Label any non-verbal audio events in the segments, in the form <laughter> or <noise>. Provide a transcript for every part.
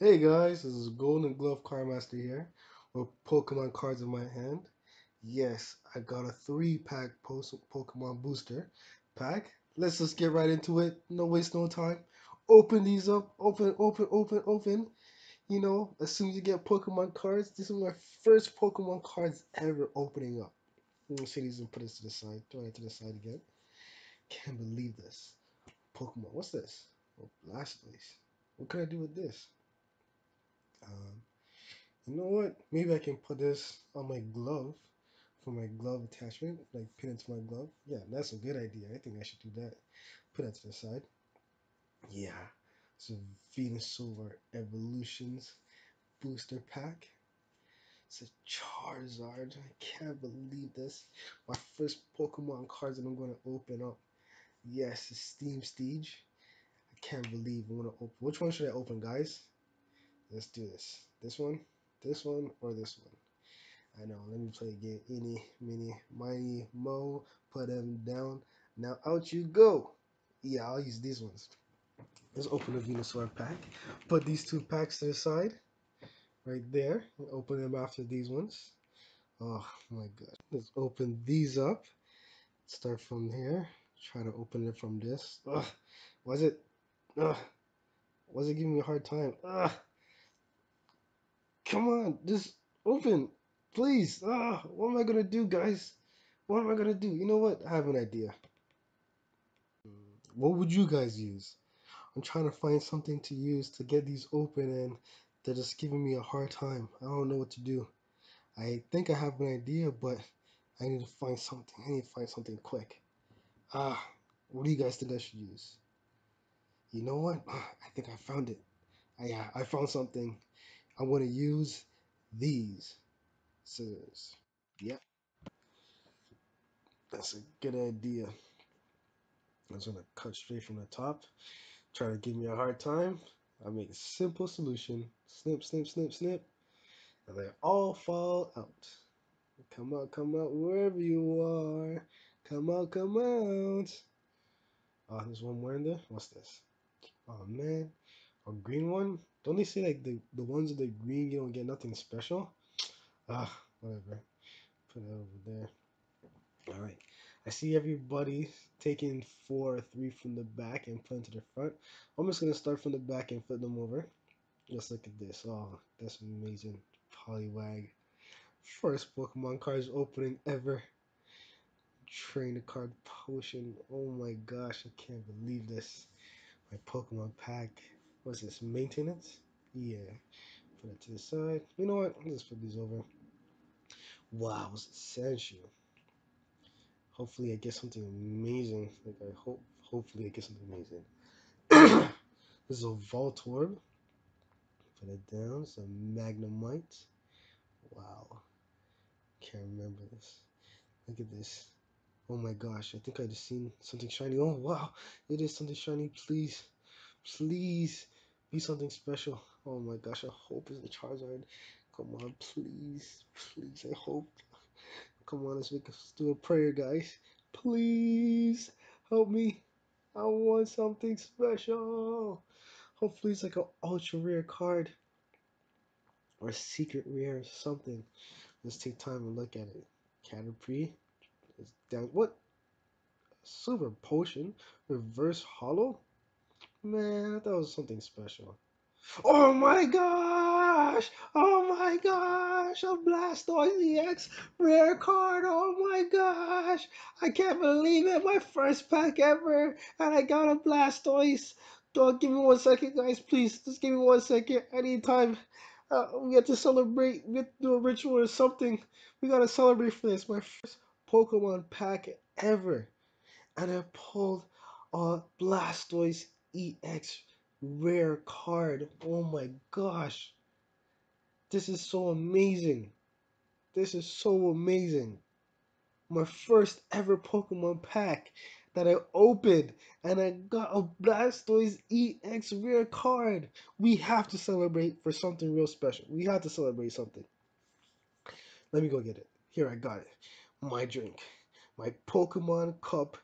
Hey guys, this is Golden Glove Card Master here with Pokemon cards in my hand. Yes, I got a three pack Pokemon booster pack. Let's just get right into it. No waste no time. Open these up. Open, open, open, open. You know, as soon as you get Pokemon cards, this is my first Pokemon cards ever opening up. Let me see these and put this to the side. Throw it to the side again. Can't believe this. Pokemon. What's this? Oh, Blastoise. What can I do with this? Um, you know what? Maybe I can put this on my glove for my glove attachment, like pin it to my glove. Yeah, that's a good idea. I think I should do that. Put that to the side. Yeah, it's a Venusaur Evolutions booster pack. It's a Charizard. I can't believe this. My first Pokemon cards that I'm going to open up. Yes, it's Steam Siege. I can't believe I'm to open. Which one should I open, guys? Let's do this. This one, this one, or this one. I know. Let me play a game. Any, mini, mighty, mo. Put them down. Now out you go. Yeah, I'll use these ones. Let's open the Venusaur pack. Put these two packs to the side. Right there. Open them after these ones. Oh my god. Let's open these up. Start from here. Try to open it from this. Ugh. Was it? Ugh. Was it giving me a hard time? Ugh. Come on, just open, please. Ah, what am I gonna do, guys? What am I gonna do? You know what? I have an idea. What would you guys use? I'm trying to find something to use to get these open and they're just giving me a hard time. I don't know what to do. I think I have an idea, but I need to find something. I need to find something quick. Ah, what do you guys think I should use? You know what? <sighs> I think I found it. I, yeah, I found something. I'm going to use these scissors. Yep. That's a good idea. I'm just going to cut straight from the top. Try to give me a hard time. I make a simple solution. Snip, snip, snip, snip. And they all fall out. Come out, come out, wherever you are. Come out, come out. Oh, there's one more in there. What's this? Oh, man. A green one? Don't they say like the, the ones that are green you don't get nothing special? Ah, whatever. Put it over there. Alright. I see everybody taking four or three from the back and putting to the front. I'm just gonna start from the back and flip them over. Just look at this. Oh, that's amazing. Poliwag. First Pokemon cards opening ever. Trainer card potion. Oh my gosh, I can't believe this. My Pokemon pack what's this maintenance? Yeah put it to the side. You know what? Let's put these over. Wow it's essential. Hopefully I get something amazing. Like I hope hopefully I get something amazing. <coughs> This is a Voltorb put it down some Magnemite. Wow. Can't remember this. Look at this. Oh my gosh I think I just seen something shiny. Oh wow. It is something shiny. Please please be something special. Oh my gosh, I hope it's a Charizard. Come on, please, please, I hope. Come on, let's make us do a prayer, guys. Please help me. I want something special. Hopefully, it's like an ultra rare card or secret rare or something. Let's take time and look at it. Caterpie is down. What? Silver potion, reverse holo. Man, that was something special. Oh my gosh! Oh my gosh! A Blastoise EX rare card! Oh my gosh! I can't believe it! My first pack ever! And I got a Blastoise! Don't give me one second, guys, please. Just give me one second. I need time. Uh, we have to celebrate. We have to do a ritual or something. We gotta celebrate for this. My first Pokemon pack ever. And I pulled a Blastoise EX rare card. Oh my gosh. This is so amazing. This is so amazing. My first ever Pokemon pack that I opened and I got a Blastoise EX rare card. We have to celebrate for something real special. We have to celebrate something. Let me go get it. Here, I got it. My drink. My Pokemon cup.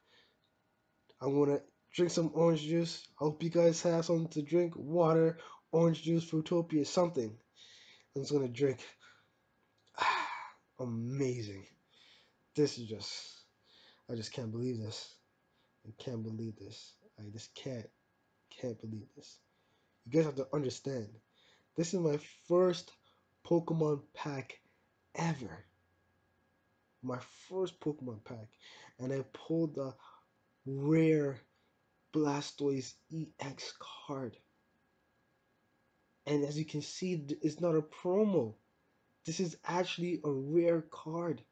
I'm going to drink some orange juice. I hope you guys have something to drink, water, orange juice, Fruitopia, something. I'm just gonna drink. <sighs> Amazing. This is just, I just can't believe this. I can't believe this. I just can't, can't believe this. You guys have to understand. This is my first Pokemon pack ever. My first Pokemon pack. And I pulled the rare Blastoise EX card. And as you can see, it's not a promo. This is actually a rare card.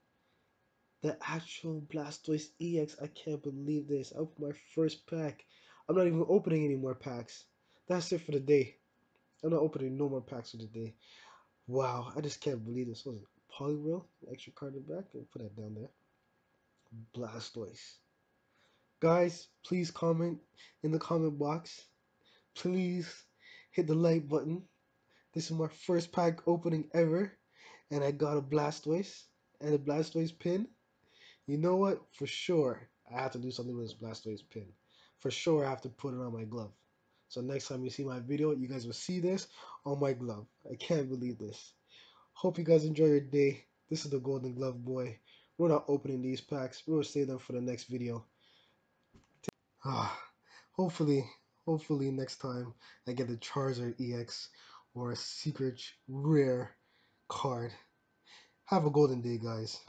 The actual Blastoise EX. I can't believe this. I opened my first pack. I'm not even opening any more packs. That's it for the day. I'm not opening no more packs for the day. Wow, I just can't believe this. Was it Poliwhirl? Extra card in the back. I'll put that down there. Blastoise. Guys, please comment in the comment box. Please hit the like button. This is my first pack opening ever. And I got a Blastoise and a Blastoise pin. You know what? For sure, I have to do something with this Blastoise pin. For sure, I have to put it on my glove. So next time you see my video, you guys will see this on my glove. I can't believe this. Hope you guys enjoy your day. This is the Golden Glove Boy. We're not opening these packs. We'll save them for the next video. Ah, hopefully, hopefully next time I get the Charizard EX or a secret rare card. Have a golden day, guys.